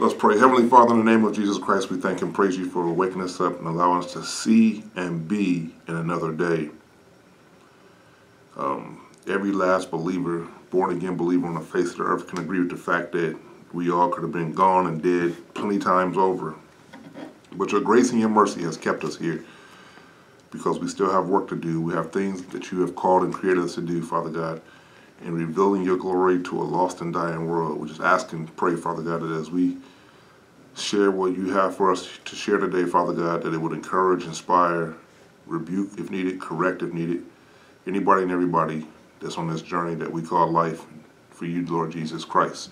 Let's pray. Heavenly Father, in the name of Jesus Christ, we thank and praise you for waking us up and allowing us to see and be in another day. Um, every last believer, born again believer on the face of the earth, can agree with the fact that we all could have been gone and dead plenty times over. But your grace and your mercy has kept us here because we still have work to do. We have things that you have called and created us to do, Father God and revealing your glory to a lost and dying world. We just ask and pray, Father God, that as we share what you have for us to share today, Father God, that it would encourage, inspire, rebuke if needed, correct if needed, anybody and everybody that's on this journey that we call life for you, Lord Jesus Christ.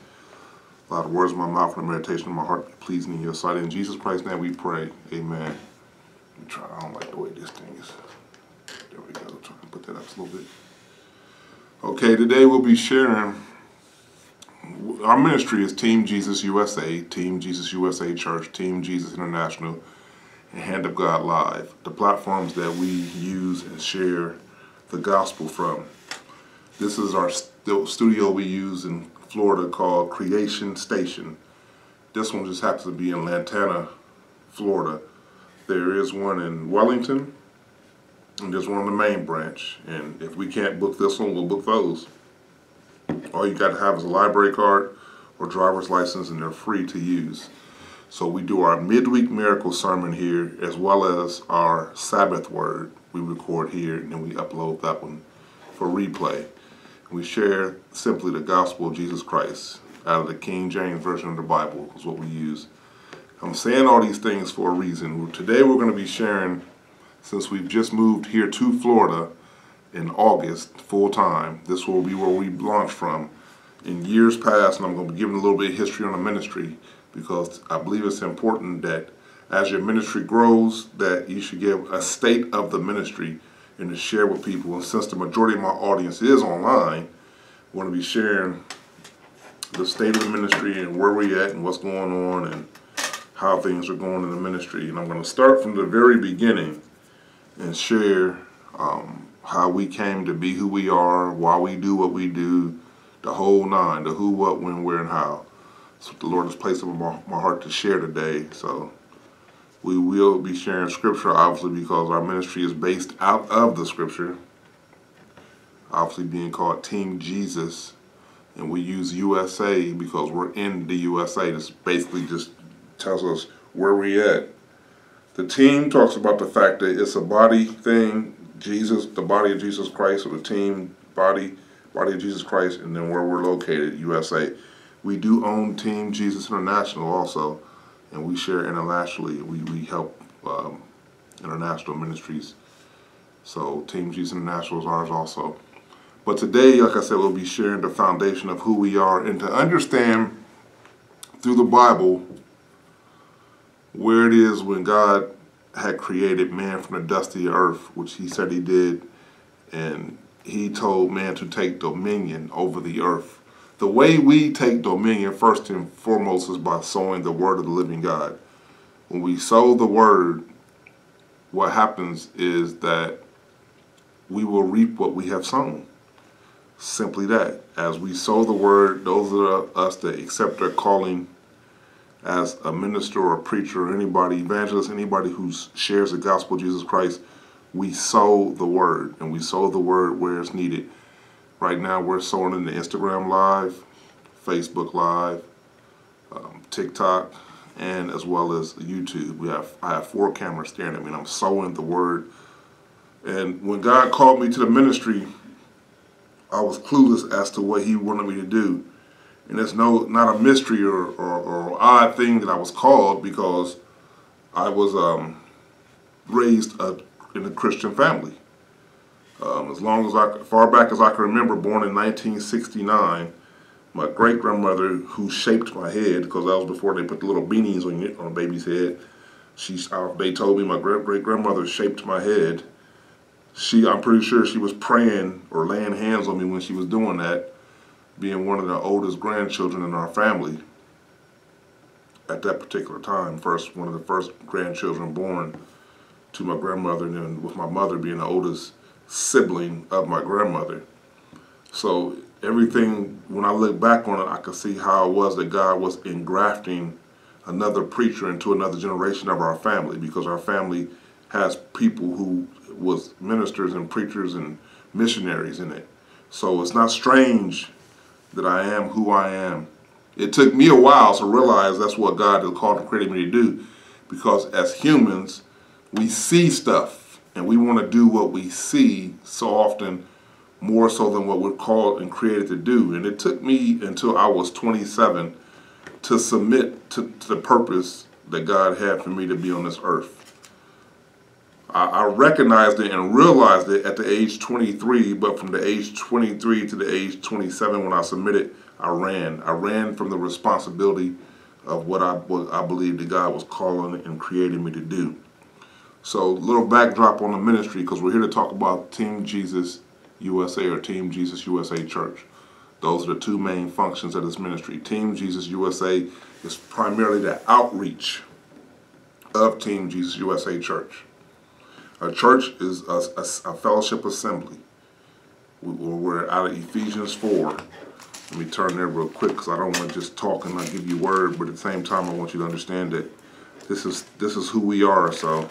Allow the words of my mouth and the meditation of my heart be pleasing in your sight. In Jesus Christ's name we pray. Amen. Try. I don't like the way this thing is. There we go. Try to put that up a little bit. Okay, today we'll be sharing. Our ministry is Team Jesus USA, Team Jesus USA Church, Team Jesus International, and Hand of God Live, the platforms that we use and share the gospel from. This is our studio we use in Florida called Creation Station. This one just happens to be in Lantana, Florida. There is one in Wellington, and there's one on the main branch. And if we can't book this one, we'll book those. All you got to have is a library card or driver's license, and they're free to use. So we do our midweek miracle sermon here, as well as our Sabbath word we record here, and then we upload that one for replay. We share simply the gospel of Jesus Christ out of the King James Version of the Bible is what we use. I'm saying all these things for a reason. Today we're going to be sharing since we've just moved here to Florida in August full time. This will be where we launch from. In years past, and I'm going to be giving a little bit of history on the ministry because I believe it's important that as your ministry grows, that you should give a state of the ministry and to share with people. And since the majority of my audience is online, I want to be sharing the state of the ministry and where we're at and what's going on and how things are going in the ministry. And I'm going to start from the very beginning and share um, how we came to be who we are, why we do what we do, the whole nine, the who, what, when, where, and how. That's what the Lord has placed in my, my heart to share today. So we will be sharing scripture, obviously, because our ministry is based out of the scripture. Obviously, being called Team Jesus, and we use USA because we're in the USA. This basically just tells us where we at the team talks about the fact that it's a body thing, Jesus, the body of Jesus Christ, or the team body, body of Jesus Christ, and then where we're located, USA. We do own Team Jesus International also, and we share internationally. We, we help um, international ministries. So Team Jesus International is ours also. But today, like I said, we'll be sharing the foundation of who we are and to understand through the Bible where it is when God had created man from the dust of the earth, which he said he did, and he told man to take dominion over the earth. The way we take dominion, first and foremost, is by sowing the word of the living God. When we sow the word, what happens is that we will reap what we have sown. Simply that. As we sow the word, those of us that accept their calling as a minister or a preacher or anybody, evangelist, anybody who shares the gospel of Jesus Christ, we sow the word and we sow the word where it's needed. Right now, we're sowing in the Instagram Live, Facebook Live, um, TikTok, and as well as YouTube. We have I have four cameras staring at me, and I'm sowing the word. And when God called me to the ministry, I was clueless as to what He wanted me to do and it's no not a mystery or, or, or, odd thing that I was called because I was um, raised a, in a Christian family. Um, as long as I, far back as I can remember, born in 1969, my great grandmother, who shaped my head, because that was before they put the little beanies on, on a baby's head. She, uh, they told me my great great grandmother shaped my head. She, I'm pretty sure she was praying or laying hands on me when she was doing that being one of the oldest grandchildren in our family at that particular time. First, one of the first grandchildren born to my grandmother, and then with my mother being the oldest sibling of my grandmother. So everything, when I look back on it, I could see how it was that God was engrafting another preacher into another generation of our family because our family has people who was ministers and preachers and missionaries in it. So it's not strange that I am who I am. It took me a while to realize that's what God has called and created me to do because as humans, we see stuff and we want to do what we see so often more so than what we're called and created to do. And it took me until I was 27 to submit to, to the purpose that God had for me to be on this earth. I, I recognized it and realized it at the age 23, but from the age 23 to the age 27 when I submitted, I ran. I ran from the responsibility of what I, what I believed that God was calling and creating me to do. So, little backdrop on the ministry because we're here to talk about Team Jesus USA or Team Jesus USA Church. Those are the two main functions of this ministry. Team Jesus USA is primarily the outreach of Team Jesus USA Church. A church is a, a, a fellowship assembly. We, we're out of Ephesians 4. Let me turn there real quick because I don't want to just talk and not give you word, but at the same time I want you to understand that this is this is who we are, so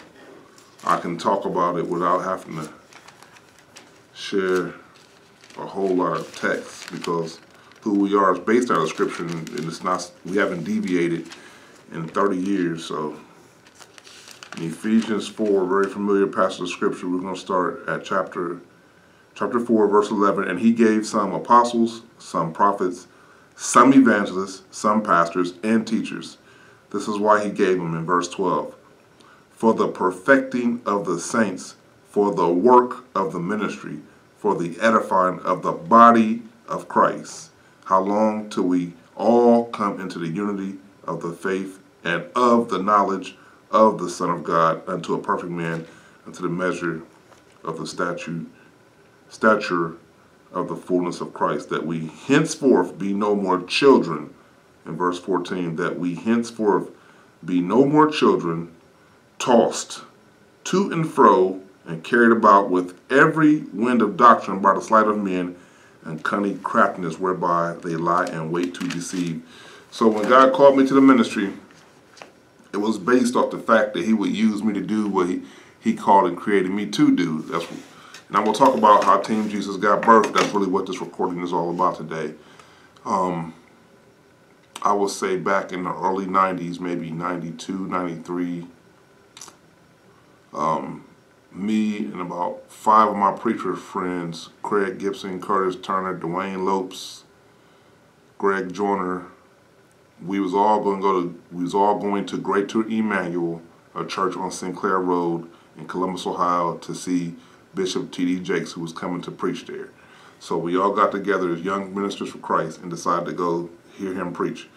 I can talk about it without having to share a whole lot of text because who we are is based out of scripture and it's not we haven't deviated in 30 years so Ephesians 4 very familiar passage of scripture. We're going to start at chapter chapter 4 verse 11 and he gave some apostles some prophets some evangelists some pastors and teachers. This is why he gave them in verse 12 for the perfecting of the saints for the work of the ministry for the edifying of the body of Christ. How long till we all come into the unity of the faith and of the knowledge of the Son of God unto a perfect man, unto the measure of the statute, stature of the fullness of Christ, that we henceforth be no more children. In verse 14, that we henceforth be no more children, tossed to and fro and carried about with every wind of doctrine by the sleight of men and cunning craftiness whereby they lie and wait to deceive. So when God called me to the ministry, it was based off the fact that he would use me to do what he, he called and created me to do. That's and I'm to talk about how Team Jesus got birthed. That's really what this recording is all about today. Um, I will say back in the early 90s, maybe 92, 93, um, me and about five of my preacher friends, Craig Gibson, Curtis Turner, Dwayne Lopes, Greg Joyner, we was all going to go to, we was all going to Greater Emmanuel, a church on Sinclair Road in Columbus, Ohio, to see Bishop T.D. Jakes, who was coming to preach there. So we all got together as young ministers for Christ and decided to go hear him preach.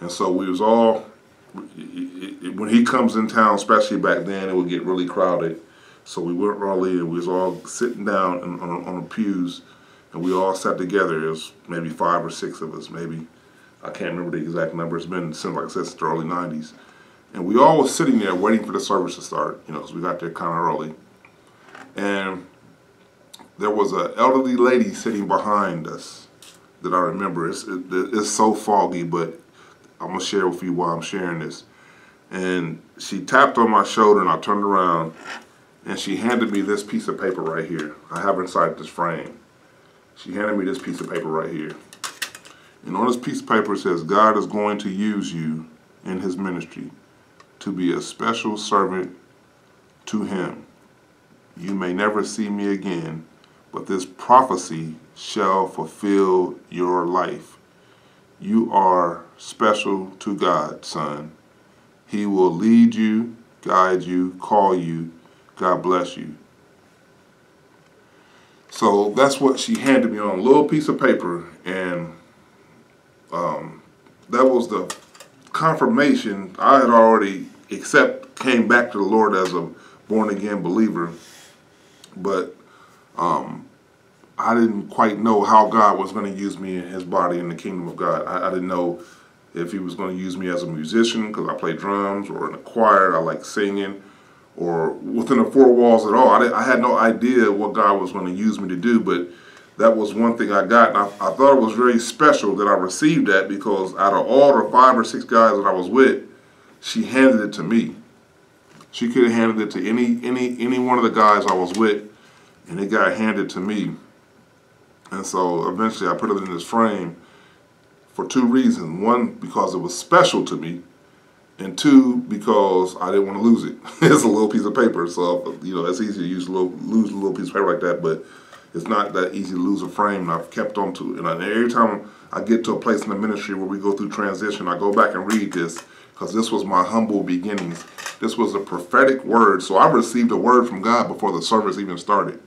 And so we was all, when he comes in town, especially back then, it would get really crowded so we went early and we was all sitting down in, on, on the pews and we all sat together. It was maybe five or six of us, maybe. I can't remember the exact number. It's been since, like I said, since the early 90s. And we all was sitting there waiting for the service to start, you know, because we got there kind of early. And there was an elderly lady sitting behind us that I remember. It's, it, it's so foggy, but I'm going to share with you why I'm sharing this. And she tapped on my shoulder and I turned around and she handed me this piece of paper right here. I have inside this frame. She handed me this piece of paper right here. And on this piece of paper it says, God is going to use you in his ministry to be a special servant to him. You may never see me again, but this prophecy shall fulfill your life. You are special to God, son. He will lead you, guide you, call you, God bless you. So that's what she handed me on a little piece of paper, and um, that was the confirmation I had already accept came back to the Lord as a born again believer, but um, I didn't quite know how God was going to use me in His body in the kingdom of God. I, I didn't know if He was going to use me as a musician because I play drums or in a choir. I like singing or within the four walls at all. I, I had no idea what God was going to use me to do, but that was one thing I got. And I, I, thought it was very special that I received that because out of all the five or six guys that I was with, she handed it to me. She could have handed it to any any any one of the guys I was with, and it got handed to me. And so eventually I put it in this frame for two reasons. One, because it was special to me, and two, because I didn't want to lose it. it's a little piece of paper, so you know it's easy to use a little, lose a little piece of paper like that, but it's not that easy to lose a frame. And I've kept on to it, and every time I get to a place in the ministry where we go through transition, I go back and read this because this was my humble beginnings. This was a prophetic word, so I received a word from God before the service even started.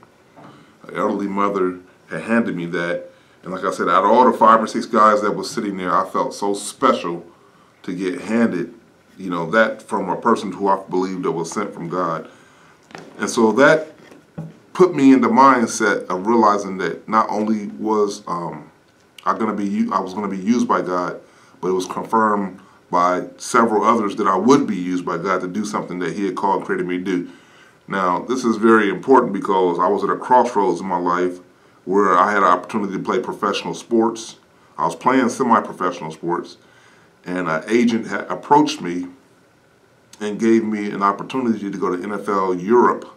An elderly mother had handed me that, and like I said, out of all the five or six guys that was sitting there, I felt so special to get handed, you know, that from a person who I believed that was sent from God. And so that put me in the mindset of realizing that not only was um, I going to be I was going to be used by God, but it was confirmed by several others that I would be used by God to do something that He had called and created me to do. Now, this is very important because I was at a crossroads in my life where I had an opportunity to play professional sports. I was playing semi-professional sports, and an agent approached me and gave me an opportunity to go to NFL Europe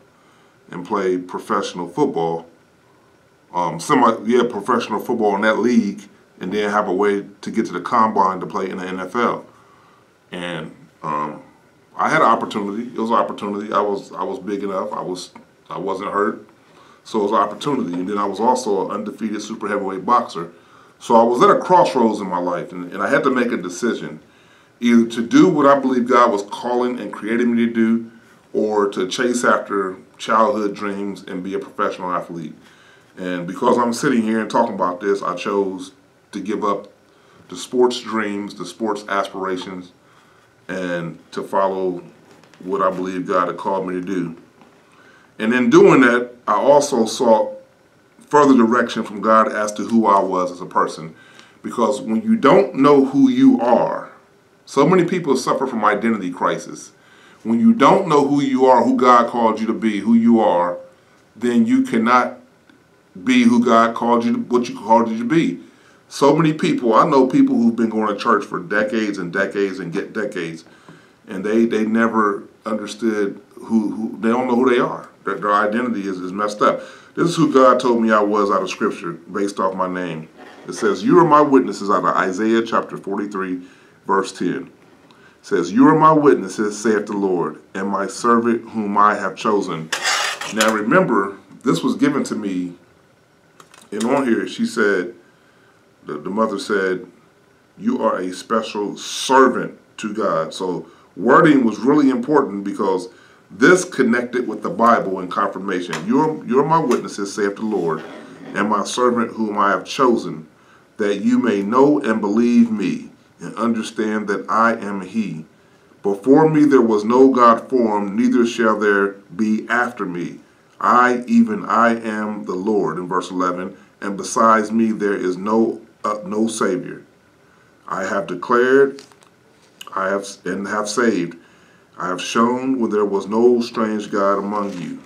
and play professional football. Um, yeah, professional football in that league, and then have a way to get to the combine to play in the NFL. And um, I had an opportunity. It was an opportunity. I was I was big enough. I was I wasn't hurt. So it was an opportunity. And then I was also an undefeated super heavyweight boxer. So I was at a crossroads in my life, and, and I had to make a decision either to do what I believe God was calling and creating me to do, or to chase after childhood dreams and be a professional athlete. And because I'm sitting here and talking about this, I chose to give up the sports dreams, the sports aspirations, and to follow what I believe God had called me to do. And in doing that, I also sought further direction from God as to who I was as a person. Because when you don't know who you are, so many people suffer from identity crisis. When you don't know who you are, who God called you to be, who you are, then you cannot be who God called you to, what you called you to be. So many people, I know people who've been going to church for decades and decades and get decades, and they, they never understood who, who they don't know who they are that their identity is, is messed up. This is who God told me I was out of Scripture based off my name. It says, You are my witnesses out of Isaiah chapter 43, verse 10. Says, You are my witnesses, saith the Lord, and my servant whom I have chosen. Now remember, this was given to me, and on here she said, the, the mother said, You are a special servant to God. So wording was really important because this connected with the Bible and confirmation. You're, you're my witnesses, saith the Lord, and my servant whom I have chosen, that you may know and believe me, and understand that I am he. Before me there was no God formed, neither shall there be after me. I, even I am the Lord, in verse 11, and besides me there is no, uh, no Savior. I have declared, I have and have saved. I have shown when there was no strange God among you.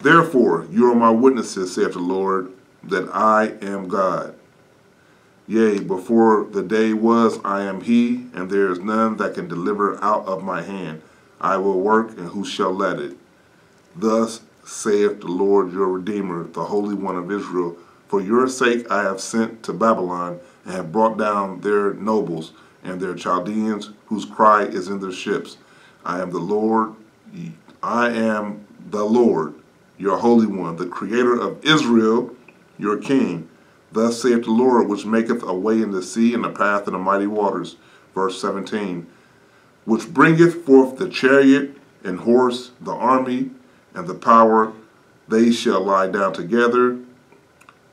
Therefore, you are my witnesses, saith the Lord, that I am God. Yea, before the day was, I am he, and there is none that can deliver out of my hand. I will work, and who shall let it? Thus saith the Lord your Redeemer, the Holy One of Israel, For your sake I have sent to Babylon, and have brought down their nobles, and their Chaldeans, whose cry is in their ships. I am the Lord, I am the Lord, your Holy One, the Creator of Israel, your King. Thus saith the Lord, which maketh a way in the sea and a path in the mighty waters. Verse 17. Which bringeth forth the chariot and horse, the army, and the power. They shall lie down together.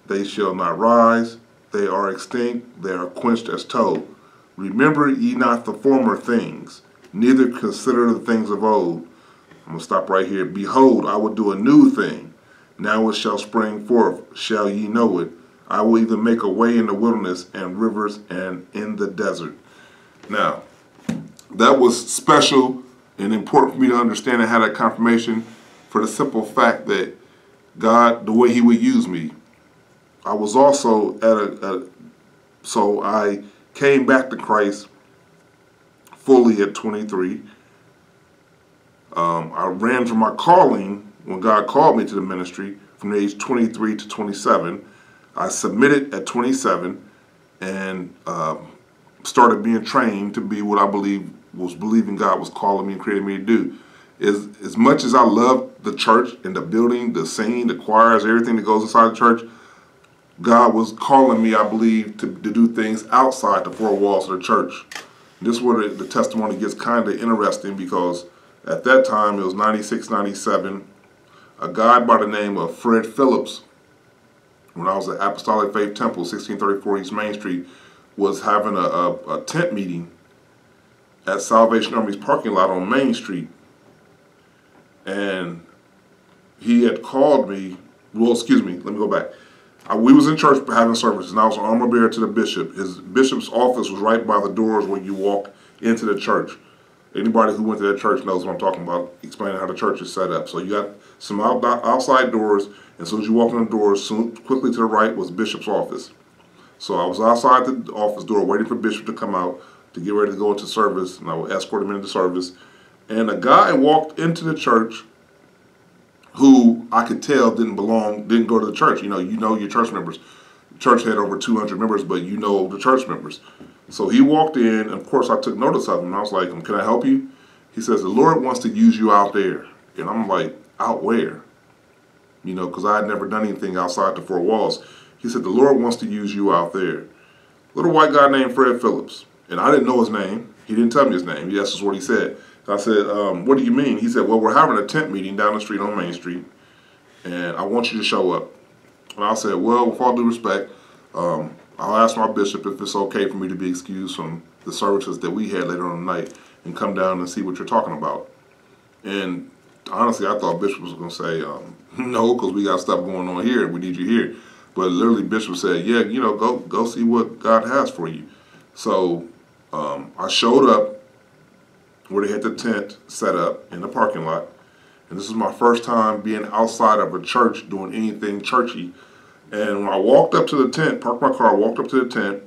They shall not rise. They are extinct. They are quenched as tow. Remember ye not the former things, neither consider the things of old. I'm going to stop right here. Behold, I will do a new thing. Now it shall spring forth. Shall ye know it? I will even make a way in the wilderness and rivers and in the desert. Now, that was special and important for me to understand and had that confirmation for the simple fact that God, the way he would use me. I was also at a, a so I came back to Christ fully at 23. Um, I ran from my calling when God called me to the ministry from the age 23 to 27. I submitted at 27 and um, started being trained to be what I believe was believing God was calling me and creating me to do. As, as much as I love the church and the building, the singing, the choirs, everything that goes inside the church, God was calling me, I believe, to, to do things outside the four walls of the church. This is where the testimony gets kind of interesting because at that time, it was 96, 97, a guy by the name of Fred Phillips, when I was at Apostolic Faith Temple, 1634 East Main Street, was having a, a, a tent meeting at Salvation Army's parking lot on Main Street. And he had called me, well, excuse me, let me go back. I, we was in church having services, and I was an armor bearer to the bishop. His bishop's office was right by the doors where you walk into the church. Anybody who went to that church knows what I'm talking about, explaining how the church is set up. So you got some out, outside doors, and as soon as you walk in the doors, soon, quickly to the right was bishop's office. So I was outside the office door waiting for bishop to come out to get ready to go into service, and I would escort him into service. And a guy walked into the church who I could tell didn't belong, didn't go to the church. You know, you know your church members. church had over 200 members, but you know the church members. So he walked in, and of course I took notice of him. I was like, um, can I help you? He says, the Lord wants to use you out there. And I'm like, out where? You know, because I had never done anything outside the four walls. He said, the Lord wants to use you out there. Little white guy named Fred Phillips. And I didn't know his name. He didn't tell me his name. Yes, is what he said. I said, um, what do you mean? He said, well, we're having a tent meeting down the street on Main Street, and I want you to show up. And I said, well, with all due respect, um, I'll ask my bishop if it's okay for me to be excused from the services that we had later on the night and come down and see what you're talking about. And honestly, I thought Bishop was going to say, um, no, because we got stuff going on here. We need you here. But literally, Bishop said, yeah, you know, go go see what God has for you. So um, I showed up where they had the tent set up in the parking lot. And this is my first time being outside of a church doing anything churchy. And when I walked up to the tent, parked my car, walked up to the tent,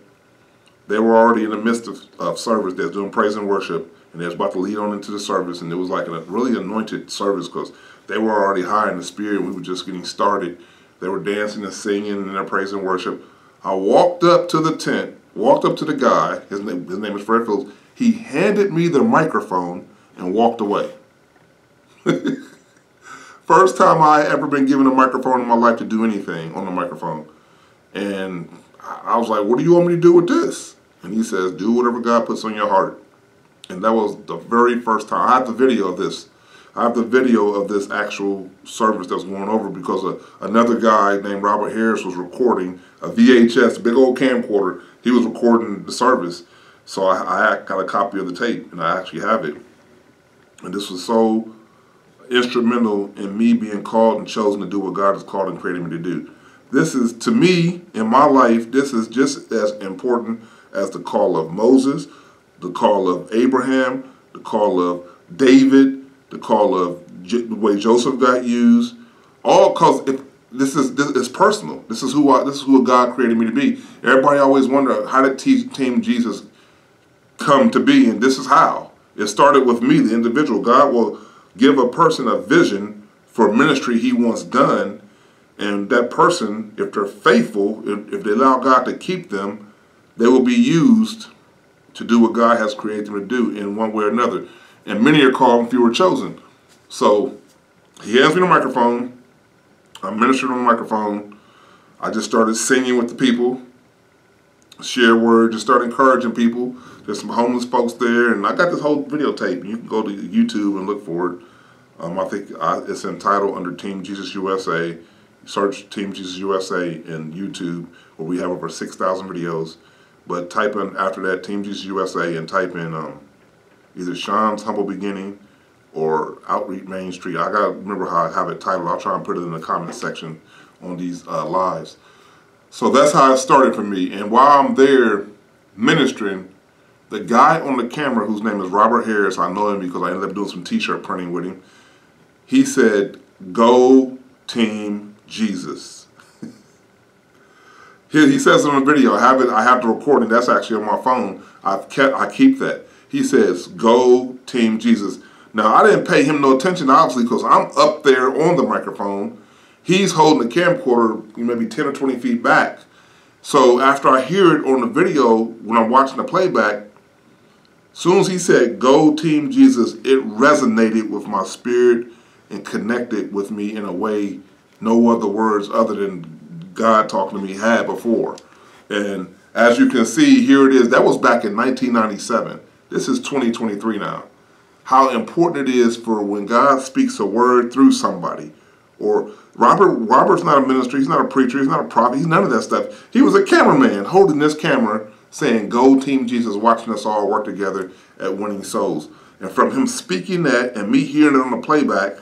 they were already in the midst of, of service. They're doing praise and worship, and they was about to lead on into the service. And it was like a really anointed service because they were already high in the spirit. We were just getting started. They were dancing and singing and their praise and worship. I walked up to the tent, walked up to the guy. His name, his name is Fred Phillips. He handed me the microphone and walked away. First time I ever been given a microphone in my life to do anything on the microphone. And I was like, what do you want me to do with this? And he says, do whatever God puts on your heart. And that was the very first time. I have the video of this. I have the video of this actual service that's going over because a, another guy named Robert Harris was recording a VHS, big old camcorder. He was recording the service. So I, I got a copy of the tape and I actually have it. And this was so instrumental in me being called and chosen to do what God has called and created me to do. This is, to me, in my life, this is just as important as the call of Moses, the call of Abraham, the call of David, the call of the way Joseph got used. All because this is this is personal. This is who I, this is who God created me to be. Everybody always wonder how did Team Jesus come to be, and this is how. It started with me, the individual. God will give a person a vision for ministry he wants done, and that person, if they're faithful, if, if they allow God to keep them, they will be used to do what God has created them to do in one way or another. And many are called and few are chosen. So he hands me the microphone. I'm ministering on the microphone. I just started singing with the people, share word, just start encouraging people. There's some homeless folks there, and I got this whole videotape. You can go to YouTube and look for it. Um, I think I, it's entitled under Team Jesus USA. Search Team Jesus USA in YouTube, where we have over 6,000 videos. But type in after that Team Jesus USA and type in um, either Sean's Humble Beginning or Outreach Main Street. I gotta remember how I have it titled. I'll try and put it in the comment section on these uh, lives. So that's how it started for me. And while I'm there ministering, the guy on the camera, whose name is Robert Harris, I know him because I ended up doing some t-shirt printing with him. He said, go team Jesus. He, he says in the video, I have it. I have the recording. That's actually on my phone. I've kept. I keep that. He says, "Go Team Jesus." Now I didn't pay him no attention, obviously, because I'm up there on the microphone. He's holding the camcorder maybe ten or twenty feet back. So after I hear it on the video, when I'm watching the playback, soon as he said, "Go Team Jesus," it resonated with my spirit and connected with me in a way no other words other than God talking to me had before. And as you can see, here it is. That was back in 1997. This is 2023 now. How important it is for when God speaks a word through somebody. Or Robert Robert's not a minister, he's not a preacher, he's not a prophet, he's none of that stuff. He was a cameraman holding this camera saying, Go Team Jesus, watching us all work together at winning souls. And from him speaking that and me hearing it on the playback,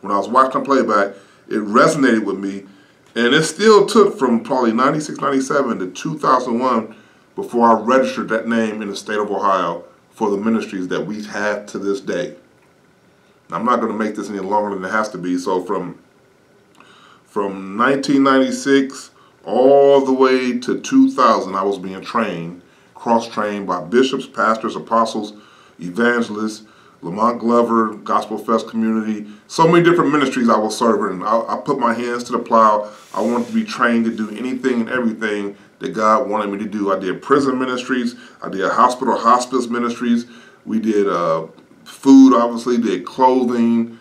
when I was watching the playback, it resonated with me. And it still took from probably 96, 97 to 2001 before I registered that name in the state of Ohio for the ministries that we have had to this day. I'm not going to make this any longer than it has to be. So from from 1996 all the way to 2000, I was being trained, cross-trained by bishops, pastors, apostles, evangelists, Lamont Glover, Gospel Fest Community, so many different ministries I was serving. I, I, put my hands to the plow. I wanted to be trained to do anything and everything that God wanted me to do. I did prison ministries. I did hospital hospice ministries. We did uh, food, obviously, did clothing.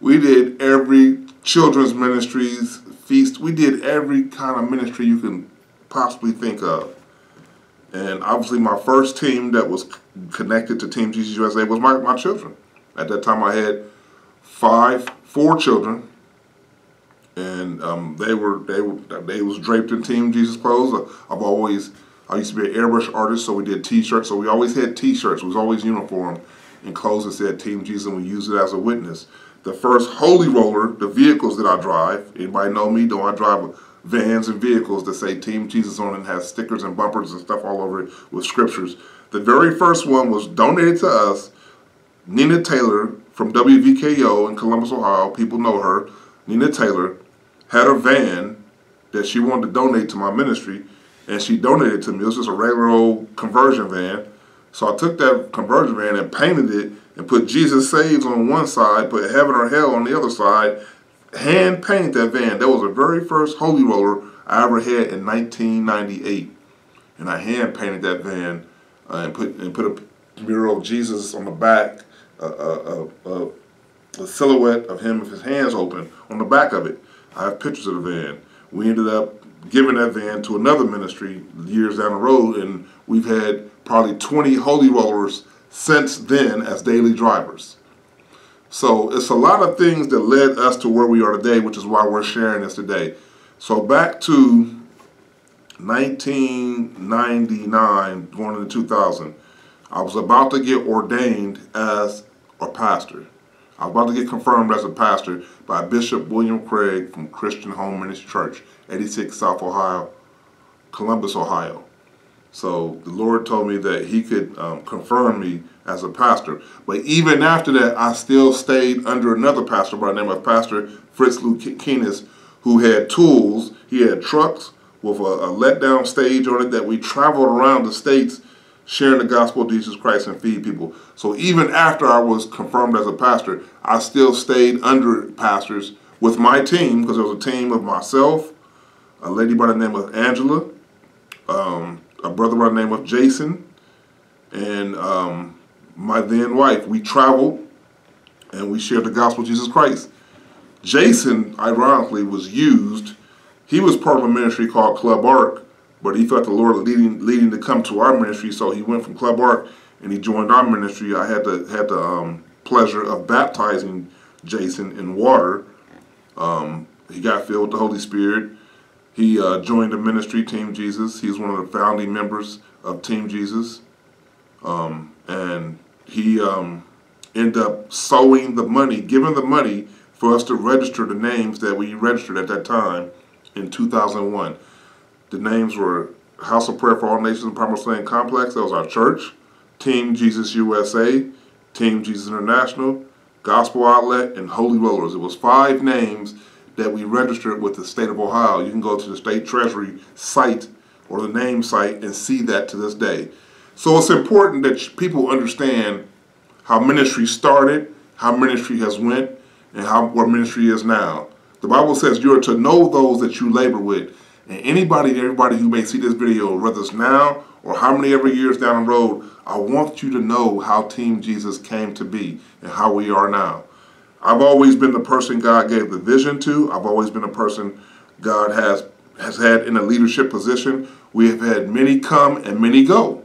We did every children's ministries, feast. We did every kind of ministry you can possibly think of. And obviously, my first team that was connected to Team Jesus USA was my, my children. At that time, I had five, four children, and um, they were they were they was draped in Team Jesus clothes. I've always I used to be an airbrush artist, so we did T-shirts. So we always had T-shirts. It was always uniform and clothes that said Team Jesus, and we used it as a witness. The first holy roller, the vehicles that I drive. Anybody know me? Do I drive vans and vehicles that say Team Jesus on it and has stickers and bumpers and stuff all over it with scriptures. The very first one was donated to us. Nina Taylor from WVKO in Columbus, Ohio, people know her. Nina Taylor had a van that she wanted to donate to my ministry, and she donated to me. It was just a regular old conversion van. So I took that conversion van and painted it and put Jesus Saves on one side, put Heaven or Hell on the other side, hand painted that van. That was the very first holy roller I ever had in 1998. And I hand painted that van uh, and put and put a mural of Jesus on the back, uh, uh, a silhouette of him with his hands open on the back of it. I have pictures of the van. We ended up giving that van to another ministry years down the road, and we've had probably 20 holy rollers since then as daily drivers. So it's a lot of things that led us to where we are today, which is why we're sharing this today. So back to 1999, going into 2000, I was about to get ordained as a pastor. I was about to get confirmed as a pastor by Bishop William Craig from Christian Home Ministry Church, 86 South Ohio, Columbus, Ohio. So the Lord told me that He could um, confirm me as a pastor. But even after that, I still stayed under another pastor by the name of Pastor Fritz Lukinis, who had tools. He had trucks with a, a let-down stage on it that we traveled around the states sharing the gospel of Jesus Christ and feed people. So even after I was confirmed as a pastor, I still stayed under pastors with my team because there was a team of myself, a lady by the name of Angela, um, a brother by the name of Jason, and um, my then wife. We traveled and we shared the gospel of Jesus Christ. Jason, ironically, was used. He was part of a ministry called Club Ark, but he felt the Lord leading leading to come to our ministry, so he went from Club Ark and he joined our ministry. I had the had the um, pleasure of baptizing Jason in water. Um, he got filled with the Holy Spirit. He uh, joined the ministry, Team Jesus. He's one of the founding members of Team Jesus. Um, and he um, ended up sowing the money, giving the money for us to register the names that we registered at that time in 2001. The names were House of Prayer for All Nations and Promised Land Complex, that was our church, Team Jesus USA, Team Jesus International, Gospel Outlet, and Holy Rollers. It was five names that we registered with the state of Ohio. You can go to the state treasury site or the name site and see that to this day. So it's important that people understand how ministry started, how ministry has went, and how what ministry is now. The Bible says you are to know those that you labor with. And anybody, everybody who may see this video, whether it's now or how many ever years down the road, I want you to know how Team Jesus came to be and how we are now. I've always been the person God gave the vision to. I've always been a person God has has had in a leadership position. We have had many come and many go.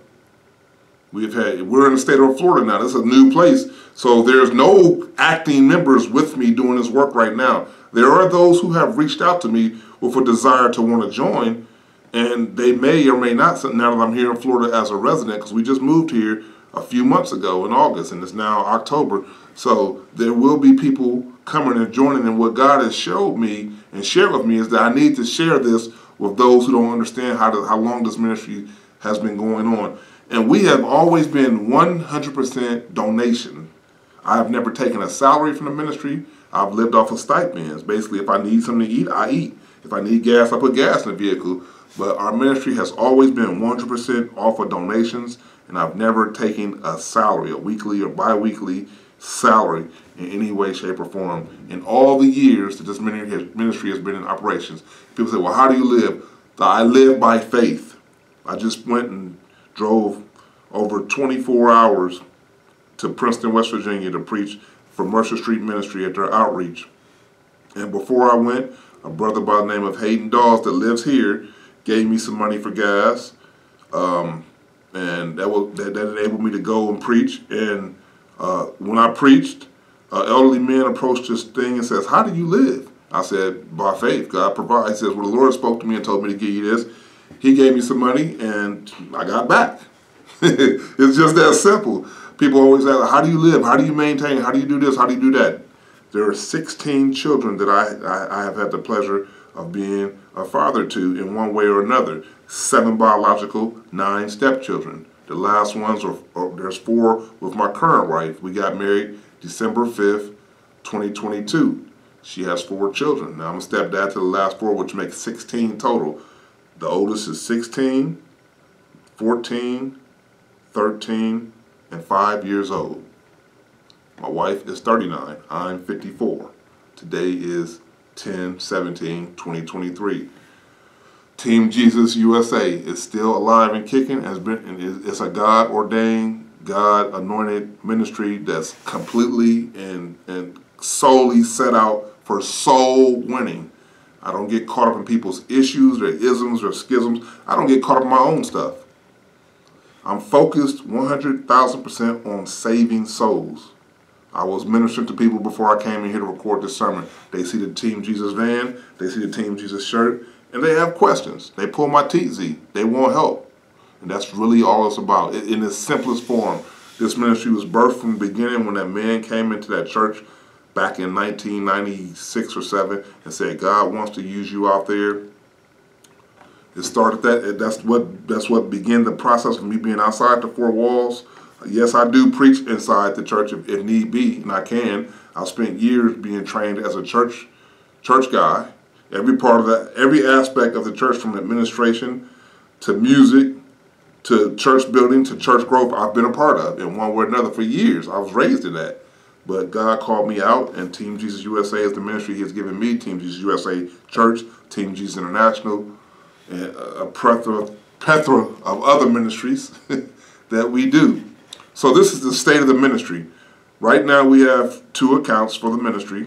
We've had we're in the state of Florida now. This is a new place. So there's no acting members with me doing this work right now. There are those who have reached out to me with a desire to want to join, and they may or may not, now that I'm here in Florida as a resident, because we just moved here a few months ago in August, and it's now October. So there will be people coming and joining, and what God has showed me and shared with me is that I need to share this with those who don't understand how, to, how long this ministry has been going on. And we have always been 100% donation. I have never taken a salary from the ministry. I've lived off of stipends. Basically, if I need something to eat, I eat. If I need gas, I put gas in the vehicle. But our ministry has always been 100% off of donations, and I've never taken a salary, a weekly or bi-weekly salary in any way, shape, or form. In all the years that this ministry has been in operations, people say, well, how do you live? I live by faith. I just went and drove over 24 hours to Princeton, West Virginia to preach for Mercer Street Ministry at their outreach. And before I went, a brother by the name of Hayden Dawes that lives here gave me some money for gas. Um, and that, will, that, that, enabled me to go and preach. And uh, when I preached, an elderly man approached this thing and says, how do you live? I said, by faith, God provides. He says, well, the Lord spoke to me and told me to give you this. He gave me some money and I got back. it's just that simple. People always ask, how do you live? How do you maintain? How do you do this? How do you do that? There are 16 children that I, I, I have had the pleasure of being a father to in one way or another. Seven biological, nine stepchildren. The last ones are, are, there's four with my current wife. We got married December 5th, 2022. She has four children. Now I'm a stepdad to the last four, which makes 16 total. The oldest is 16, 14, 13, and 5 years old. My wife is 39. I'm 54. Today is 10 17 2023. Team Jesus USA is still alive and kicking. Has been it's a God ordained, God anointed ministry that's completely and and solely set out for soul winning. I don't get caught up in people's issues, their isms, or schisms. I don't get caught up in my own stuff. I'm focused 100,000% on saving souls. I was ministering to people before I came in here to record this sermon. They see the Team Jesus van, they see the Team Jesus shirt, and they have questions. They pull my TZ. They want help. And that's really all it's about. In its simplest form, this ministry was birthed from the beginning when that man came into that church back in 1996 or 7 and said, God wants to use you out there it started that. That's what that's what began the process of me being outside the four walls. Yes, I do preach inside the church if, if need be, and I can. I spent years being trained as a church church guy. Every part of that, every aspect of the church, from administration to music to church building to church growth, I've been a part of in one way or another for years. I was raised in that. But God called me out, and Team Jesus USA is the ministry He has given me. Team Jesus USA Church, Team Jesus International, and a plethora, plethora of other ministries that we do. So this is the state of the ministry. Right now we have two accounts for the ministry,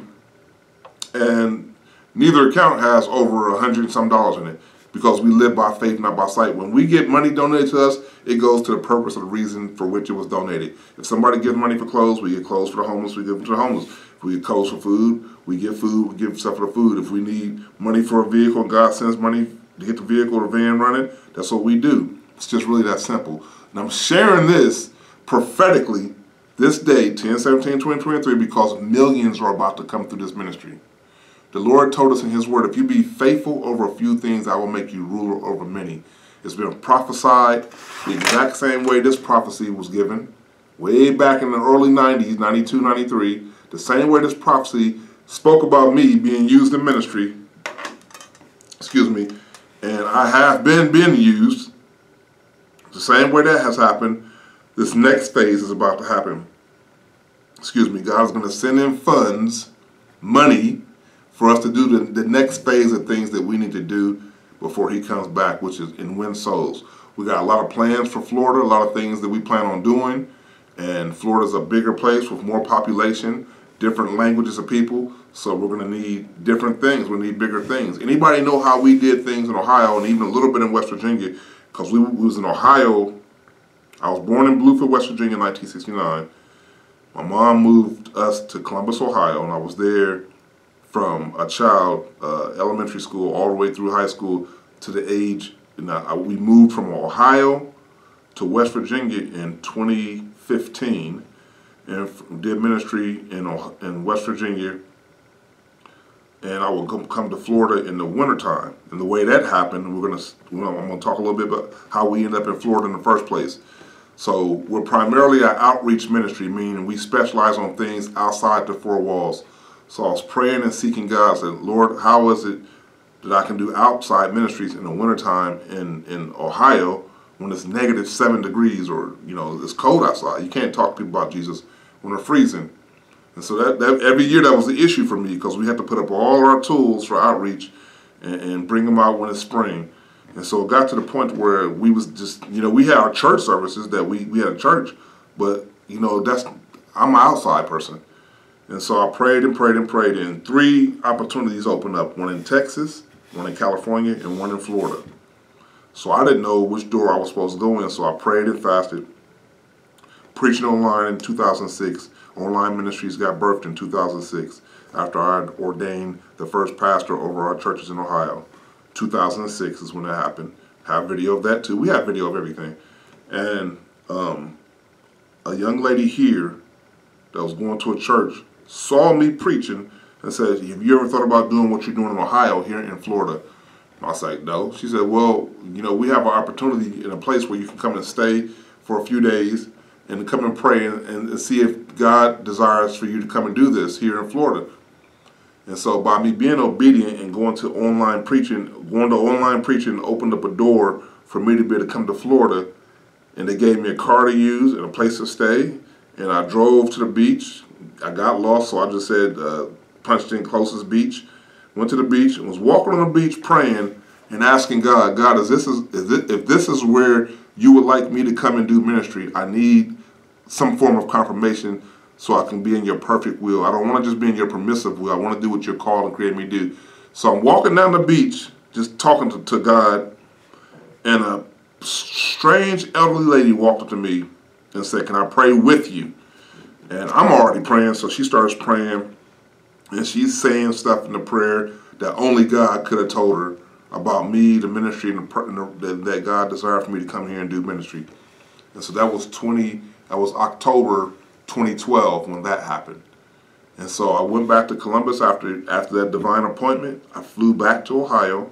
and neither account has over a hundred and some dollars in it because we live by faith, not by sight. When we get money donated to us, it goes to the purpose of the reason for which it was donated. If somebody gives money for clothes, we get clothes for the homeless, we give them to the homeless. If we get clothes for food, we get food, we give stuff for the food. If we need money for a vehicle, God sends money to get the vehicle or van running, that's what we do. It's just really that simple. And I'm sharing this prophetically this day, 10 17 2023, because millions are about to come through this ministry. The Lord told us in His Word, if you be faithful over a few things, I will make you ruler over many. It's been prophesied the exact same way this prophecy was given, way back in the early 90s, 92, 93, the same way this prophecy spoke about me being used in ministry, excuse me, And I have been being used the same way that has happened. This next phase is about to happen. Excuse me, God is going to send in funds, money, for us to do the, the next phase of things that we need to do before He comes back, which is in win souls. We got a lot of plans for Florida, a lot of things that we plan on doing. And Florida's a bigger place with more population, different languages of people. So we're going to need different things. We need bigger things. Anybody know how we did things in Ohio and even a little bit in West Virginia? Because we, we was in Ohio. I was born in Bluefield, West Virginia in 1969. My mom moved us to Columbus, Ohio, and I was there from a child, uh, elementary school, all the way through high school to the age. And I, we moved from Ohio to West Virginia in 2015 and did ministry in, in West Virginia and I would come to Florida in the wintertime. And the way that happened, we're gonna, I'm gonna talk a little bit about how we ended up in Florida in the first place. So we're primarily an outreach ministry, meaning we specialize on things outside the four walls. So I was praying and seeking God, said, Lord, how is it that I can do outside ministries in the wintertime in, in Ohio when it's negative seven degrees or, you know, it's cold outside. You can't talk to people about Jesus when they're freezing. And so that, that every year that was the issue for me because we had to put up all our tools for outreach and, and bring them out when it's spring. And so it got to the point where we was just, you know, we had our church services that we, we had a church, but, you know, that's, I'm an outside person. And so I prayed and prayed and prayed, and three opportunities opened up one in Texas, one in California, and one in Florida. So I didn't know which door I was supposed to go in, so I prayed and fasted. Preaching online in 2006, online ministries got birthed in 2006 after I ordained the first pastor over our churches in Ohio. 2006 is when that happened. Have video of that too. We have video of everything. And um, a young lady here that was going to a church saw me preaching and said, have you ever thought about doing what you're doing in Ohio here in Florida? I was like, no. She said, well, you know, we have an opportunity in a place where you can come and stay for a few days and come and pray and, and see if God desires for you to come and do this here in Florida. And so by me being obedient and going to online preaching, going to online preaching opened up a door for me to be able to come to Florida. And they gave me a car to use and a place to stay. And I drove to the beach. I got lost, so I just said, uh, punched in closest beach. Went to the beach and was walking on the beach praying and asking God, God, is this is, is this, if this is where you would like me to come and do ministry, I need some form of confirmation so I can be in your perfect will. I don't want to just be in your permissive will. I want to do what you're called and created me to do. So I'm walking down the beach, just talking to, to God, and a strange elderly lady walked up to me and said, Can I pray with you? And I'm already praying, so she starts praying, and she's saying stuff in the prayer that only God could have told her about me, the ministry, and the, that God desired for me to come here and do ministry. And so that was 20, that was October 2012 when that happened. And so I went back to Columbus after after that divine appointment. I flew back to Ohio.